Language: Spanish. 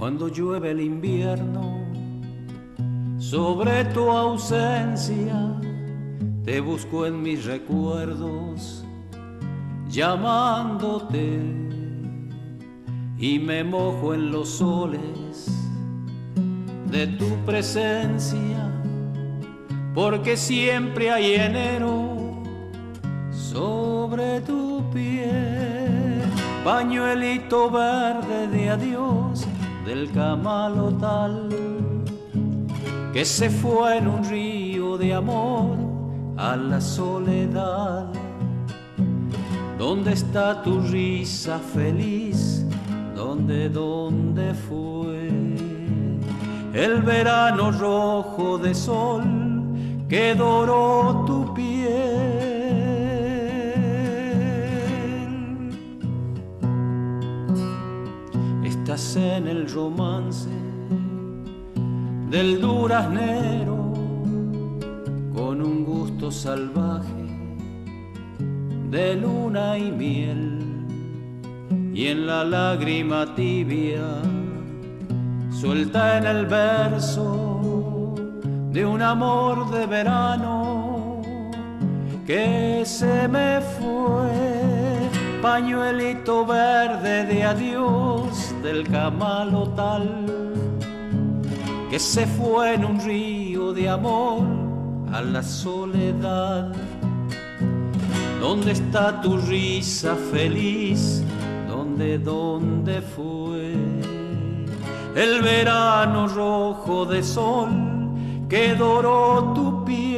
cuando llueve el invierno, sobre tu ausencia te busco en mis recuerdos, llamándote y me mojo en los soles de tu presencia, porque siempre hay enero sobre tu piel, pañuelito verde de adiós del camalotal que se fue en un río de amor a la soledad. ¿Dónde está tu risa feliz? ¿Dónde, dónde fue? El verano rojo de sol que doró tu En el romance del duraznero con un gusto salvaje de luna y miel. Y en la lágrima tibia suelta en el verso de un amor de verano que se me fue pañuelito verde de adiós del camalotal que se fue en un río de amor a la soledad. ¿Dónde está tu risa feliz? ¿Dónde, dónde fue? El verano rojo de sol que doró tu piel